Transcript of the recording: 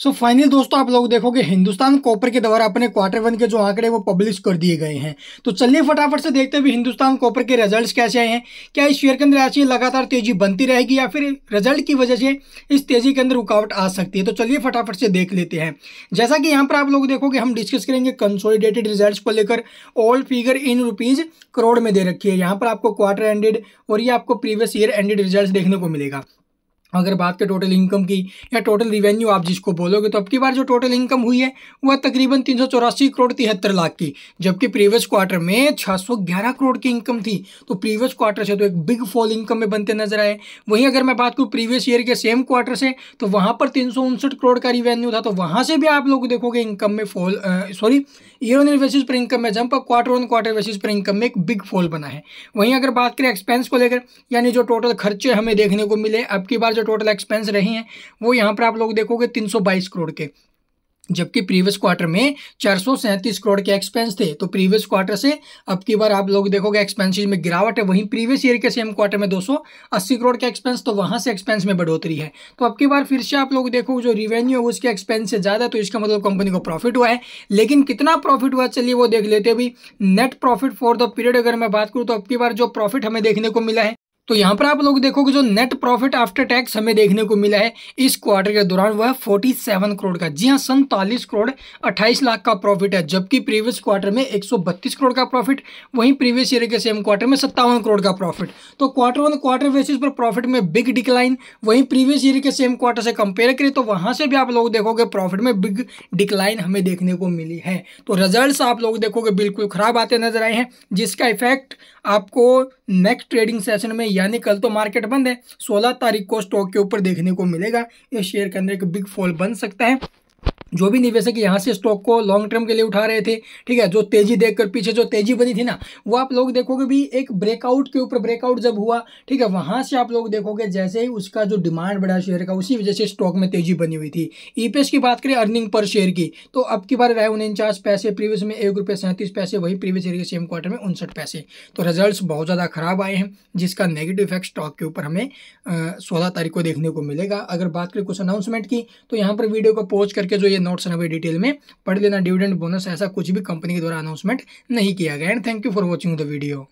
सो so final दोस्तों, आप लोग देखोगे हिंदुस्तान कॉपर के द्वारा अपने क्वार्टर वन के जो आंकड़े वो पब्लिश कर दिए गए हैं। तो चलिए फटाफट से देखते हुए हिंदुस्तान कॉपर के रिजल्ट्स कैसे आए हैं। क्या इस शेयर के अंदर ऐसी लगातार तेज़ी बनती रहेगी या फिर रिज़ल्ट की वजह से इस तेज़ी के अंदर रुकावट आ सकती है? तो चलिए फटाफट से देख लेते हैं। जैसा कि यहाँ पर आप लोग देखोगे, हम डिस्कस करेंगे कंसोलिडेटेड रिज़ल्ट को लेकर। All figure in rupees crore में दे रखी है। यहाँ पर आपको क्वार्टर एंडेड और ये आपको प्रीवियस ईयर एंडेड रिज़ल्ट देखने को मिलेगा। अगर बात करें टोटल इनकम की या टोटल रिवेन्यू आप जिसको बोलोगे तो अब की बार जो टोटल इनकम हुई है वह तकरीबन तीन सौ चौरासी करोड़ तिहत्तर लाख की, जबकि प्रीवियस क्वार्टर में 611 करोड़ की इनकम थी। तो प्रीवियस क्वार्टर से तो एक बिग फॉल इनकम में बनते नज़र आए। वहीं अगर मैं बात करूँ प्रीवियस ईयर के सेम क्वार्टर से तो वहाँ पर तीन सौ उनसठ करोड़ का रिवेन्यू था तो वहाँ से भी आप लोग देखोगे इनकम में fall sorry year on year basis पर इनकम में jump quarter on quarter basis पर इनकम में एक बिग फॉल बना है। वहीं अगर बात करें एक्सपेंस को लेकर, यानी जो टोटल खर्चे हमें देखने को मिले, अब की बार जो टोटल एक्सपेंस रही हैं, वो यहाँ पर आप लोग देखोगे तीन करोड़ के। जबकि प्रीवियस क्वार्टर में चार करोड़ के एक्सपेंस थे तो प्रीवियस क्वार्टर से अब की बार आप लोग देखोगे एक्सपेंसिस में गिरावट है, वहीं प्रीवियस ईयर के सेम क्वार्टर में 280 करोड़ के एक्सपेंस तो वहाँ से एक्सपेंस में बढ़ोतरी है। तो अब की बार फिर से आप लोग देखो, जो रिवेन्यू है उसके एक्सपेंस से ज़्यादा तो इसका मतलब कंपनी को प्रॉफिट हुआ है। लेकिन कितना प्रॉफिट हुआ, चलिए वो देख लेते अभी। Net profit for the period अगर मैं बात करूँ तो अब की बार जो प्रॉफिट हमें देखने को मिला है तो यहाँ पर आप लोग देखोगे जो नेट प्रॉफिट आफ्टर टैक्स हमें देखने को मिला है, इस क्वार्टर के दौरान वह 47 करोड़ का। जी हाँ सैंतालीस करोड़ 28 लाख का प्रॉफिट है, जबकि प्रीवियस क्वार्टर में 132 करोड़ का प्रॉफिट वहीं प्रीवियस ईयर के सेम क्वार्टर में सत्तावन करोड़ का प्रॉफिट तो क्वार्टर वन क्वार्टर बेसिस पर प्रॉफिट में बिग डिक्लाइन वहीं प्रीवियस ईयर के सेम क्वार्टर से कंपेयर करें तो वहाँ से भी आप लोग देखोगे प्रॉफिट में बिग डिक्लाइन हमें देखने को मिली है। तो रिज़ल्ट आप लोग देखोगे बिल्कुल खराब आते नज़र आए हैं, जिसका इफ़ेक्ट आपको नेक्स्ट ट्रेडिंग सेशन में यानी कल तो मार्केट बंद है। सोलह तारीख को स्टॉक के ऊपर देखने को मिलेगा। इस शेयर के अंदर एक बिग फॉल बन सकता है। जो भी निवेशक यहाँ से स्टॉक को लॉन्ग टर्म के लिए उठा रहे थे, ठीक है, जो तेज़ी देखकर पीछे जो तेज़ी बनी थी ना, वो आप लोग देखोगे भी एक ब्रेकआउट के ऊपर ब्रेकआउट जब हुआ, ठीक है, वहाँ से आप लोग देखोगे जैसे ही उसका जो डिमांड बढ़ा शेयर का, उसी वजह से स्टॉक में तेज़ी बनी हुई थी। ईपीएस की बात करें अर्निंग पर शेयर की तो अब की बार रहे उनचास पैसे प्रीवियस में एक रुपये सैंतीस पैसे, वही प्रीवियस ईयर के सेम क्वार्टर में उनसठ पैसे। तो रिज़ल्ट बहुत ज़्यादा खराब आए हैं, जिसका नेगेटिव इफ़ेक्ट स्टॉक के ऊपर हमें सोलह तारीख को देखने को मिलेगा। अगर बात करें कुछ अनाउंसमेंट की तो यहाँ पर वीडियो को पोस्ट करके जो ये नोट्स है डिटेल में, पढ़ लेना डिविडेंड बोनस ऐसा कुछ भी कंपनी के द्वारा अनाउंसमेंट नहीं किया गया। And thank you for watching the video